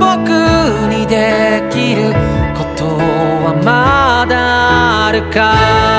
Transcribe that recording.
僕にできることはまだあるか。い